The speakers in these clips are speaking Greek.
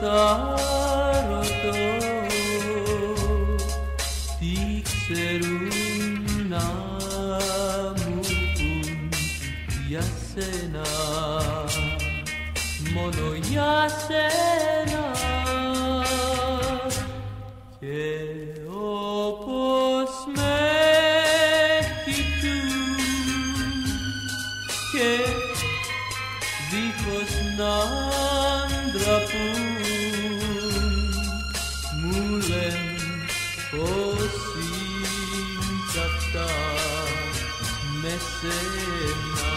τα ρωτώ. Τι ξέρουν να μου πουν για σένα; Μόνο για σένα. Και όπως με κοιτούν και δίχως να ντραπούν μου λένε πως είναι κι αυτά με σένα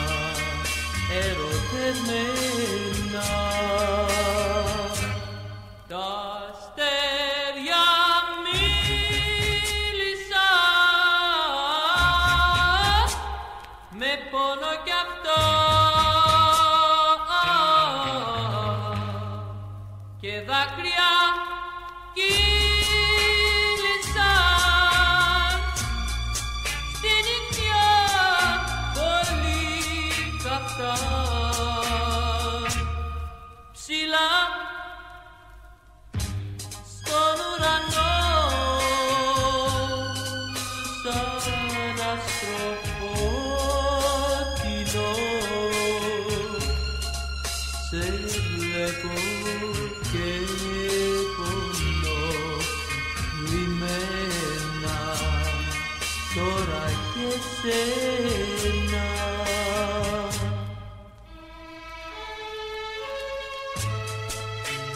ερωτευμένα τα αστέρια μίλησαν με πόνο και δάκρυα κύλησαν τώρα και σένα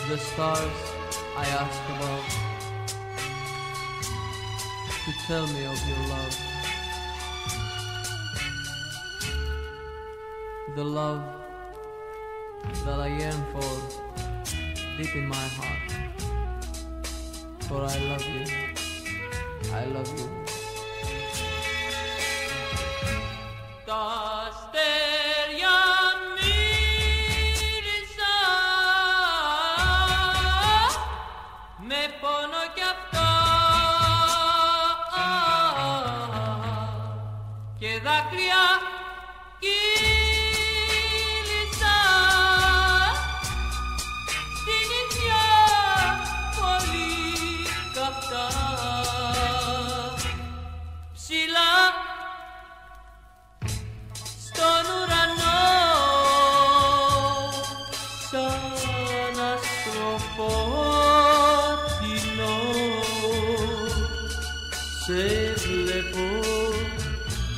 The stars I ask above to tell me of your love. The love that I yearn for deep in my heart. For I love you. I love you. Δάκρυα κύλησαν στην ίδια πολύ καυτά. Ψηλά στον ουρανό. Σαν αστροφωτεινό σε βλέπω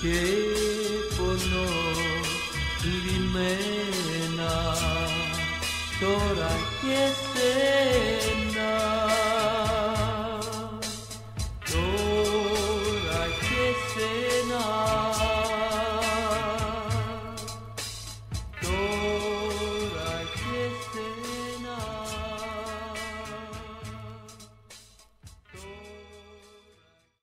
και πονώ λυμμένα τώρα και σένα